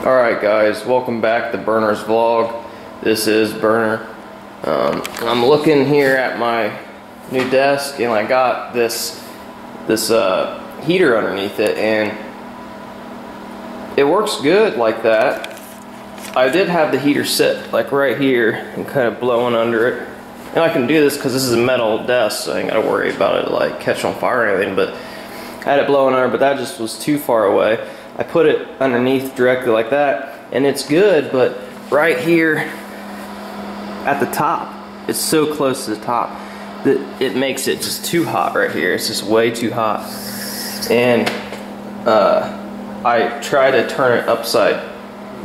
Alright guys, welcome back to Berner's Vlog. This is Burner. Um, I'm looking here at my new desk and I got this this uh, heater underneath it and it works good like that. I did have the heater set like right here and kind of blowing under it. And I can do this because this is a metal desk so I ain't gotta worry about it like catch on fire or anything but I had it blowing under but that just was too far away. I put it underneath directly like that and it's good but right here at the top it's so close to the top that it makes it just too hot right here. It's just way too hot. And uh, I try to turn it upside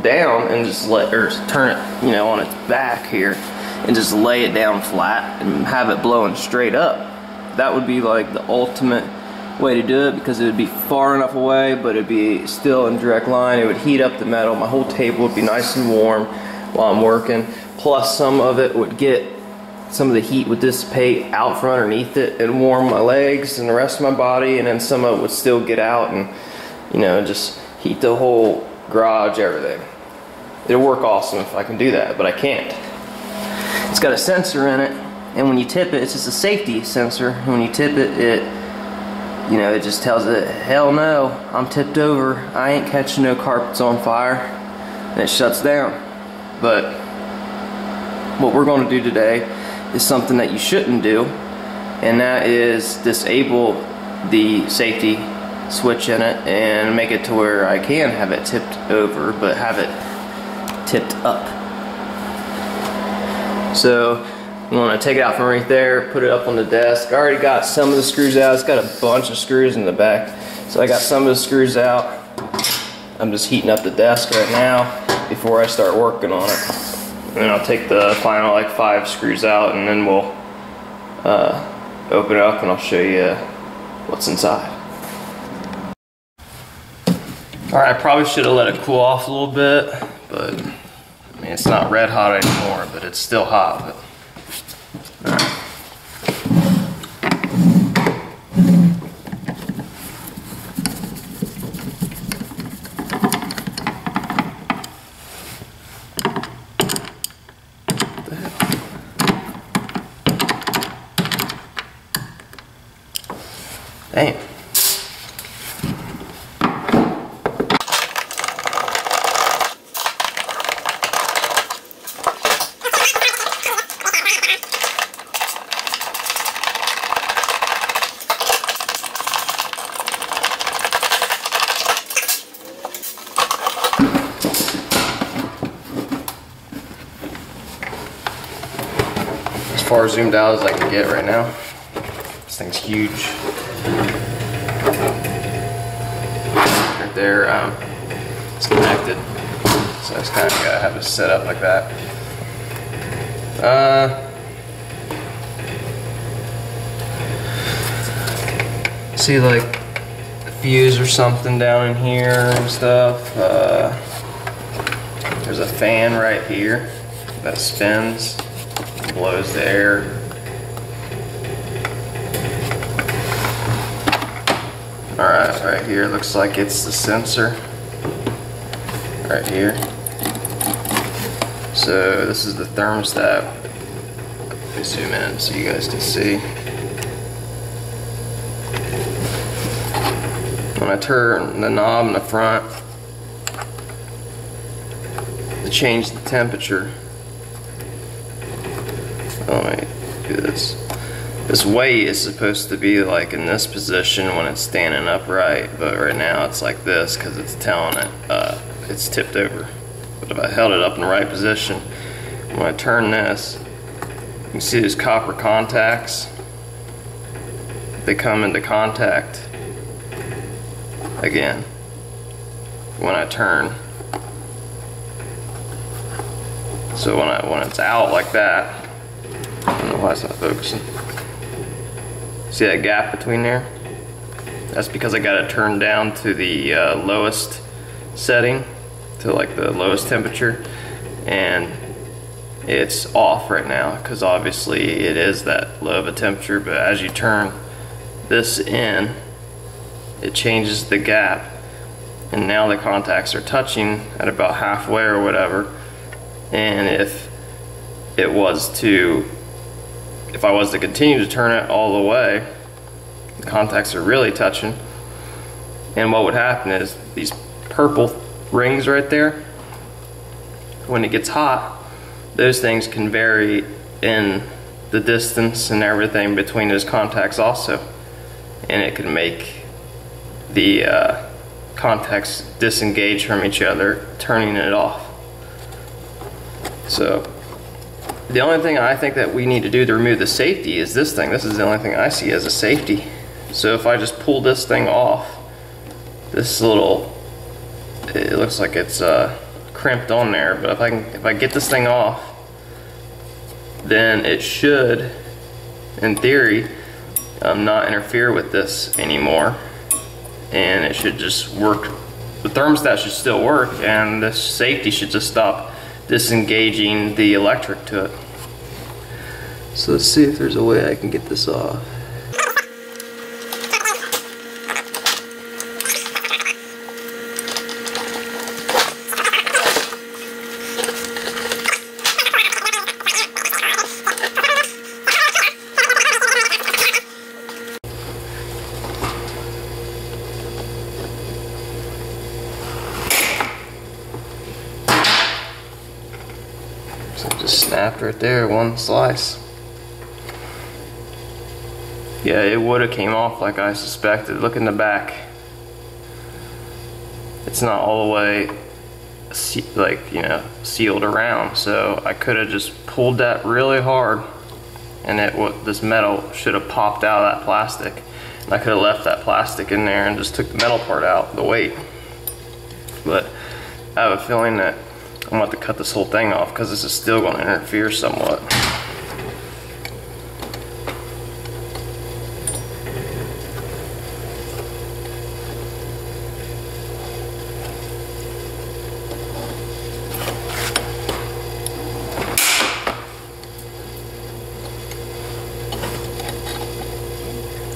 down and just let or turn it you know on its back here and just lay it down flat and have it blowing straight up. That would be like the ultimate way to do it because it would be far enough away but it'd be still in direct line. It would heat up the metal. My whole table would be nice and warm while I'm working. Plus some of it would get some of the heat would dissipate out from underneath it and warm my legs and the rest of my body and then some of it would still get out and you know just heat the whole garage everything. It'll work awesome if I can do that but I can't. It's got a sensor in it and when you tip it it's just a safety sensor. When you tip it it you know, it just tells it, hell no, I'm tipped over. I ain't catching no carpets on fire. And it shuts down. But what we're going to do today is something that you shouldn't do. And that is disable the safety switch in it and make it to where I can have it tipped over, but have it tipped up. So you want to take it out from right there, put it up on the desk. I already got some of the screws out. It's got a bunch of screws in the back. So I got some of the screws out. I'm just heating up the desk right now before I start working on it. And then I'll take the final like five screws out and then we'll uh, open it up and I'll show you what's inside. Alright, I probably should have let it cool off a little bit, but I mean it's not red hot anymore, but it's still hot. But, Damn. Far zoomed out as I can get right now. This thing's huge. Right there, um, it's connected. So I just kind of gotta have it set up like that. Uh, see like a fuse or something down in here and stuff. Uh, there's a fan right here that spins, blows the air Alright, right here looks like it's the sensor. Right here. So this is the thermostat. Let me zoom in so you guys can see. When I turn the knob in the front to change the temperature. Oh, me do this. This weight is supposed to be like in this position when it's standing upright, but right now it's like this because it's telling it uh, it's tipped over. But if I held it up in the right position, when I turn this, you can see these copper contacts. They come into contact again when I turn. So when I when it's out like that, Why it's not focusing. See that gap between there? That's because I got it turned down to the uh, lowest setting, to like the lowest temperature, and it's off right now because obviously it is that low of a temperature, but as you turn this in, it changes the gap and now the contacts are touching at about halfway or whatever. And if it was to, if I was to continue to turn it all the way, the contacts are really touching. And what would happen is these purple rings right there, when it gets hot, those things can vary in the distance and everything between those contacts also. And it can make the uh, contacts disengage from each other, turning it off. So the only thing I think that we need to do to remove the safety is this thing. This is the only thing I see as a safety. So if I just pull this thing off, this little, it looks like it's uh, crimped on there, but if I can, if I get this thing off, then it should, in theory, um, not interfere with this anymore. And it should just work, the thermostat should still work and the safety should just stop disengaging the electric to it. So let's see if there's a way I can get this off. Snapped right there, one slice. Yeah, it would have came off like I suspected. Look in the back. It's not all the way like, you know, sealed around. So I could have just pulled that really hard and it this metal should have popped out of that plastic. And I could have left that plastic in there and just took the metal part out, the weight. But I have a feeling that I'm about to cut this whole thing off because this is still going to interfere somewhat.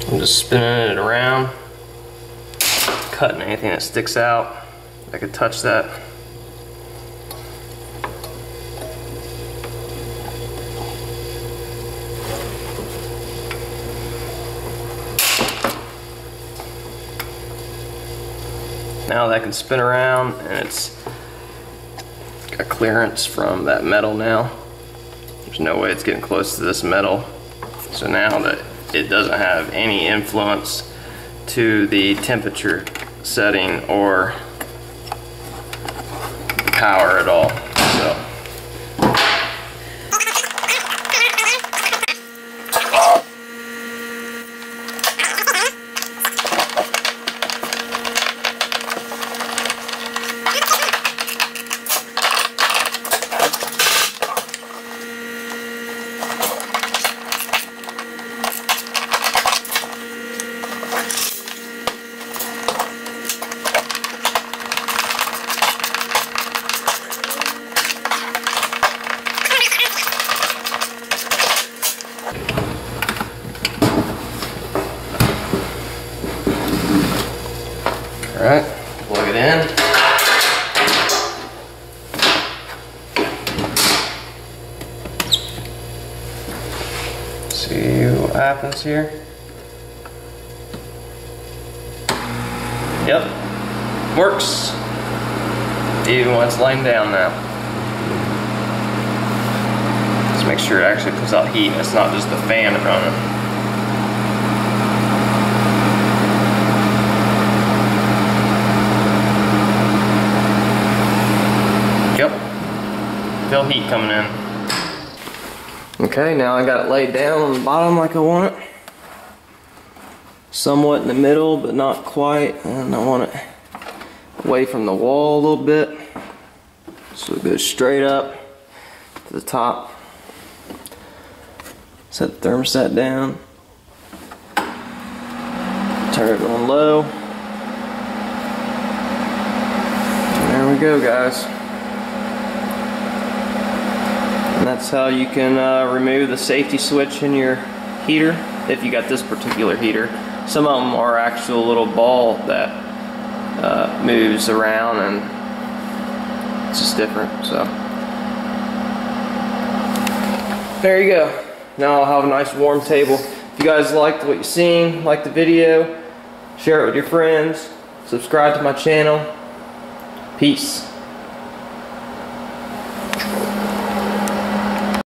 I'm just spinning it around, cutting anything that sticks out. I could touch that. Now that can spin around and it's got clearance from that metal now. There's no way it's getting close to this metal. So now that it doesn't have any influence to the temperature setting or power at all. So. All right, plug it in. See what happens here. Yep, works. Even when it's laying down now. Just make sure it actually puts out heat. It's not just the fan running. Feel heat coming in. Okay, now I got it laid down on the bottom like I want it. Somewhat in the middle, but not quite. And I want it away from the wall a little bit. So it goes straight up to the top. Set the thermostat down. Turn it on low. There we go, guys. And that's how you can uh, remove the safety switch in your heater, if you got this particular heater. Some of them are actual little ball that uh, moves around and it's just different. So there you go. Now I'll have a nice warm table. If you guys liked what you're seeing, like the video, share it with your friends, subscribe to my channel. Peace.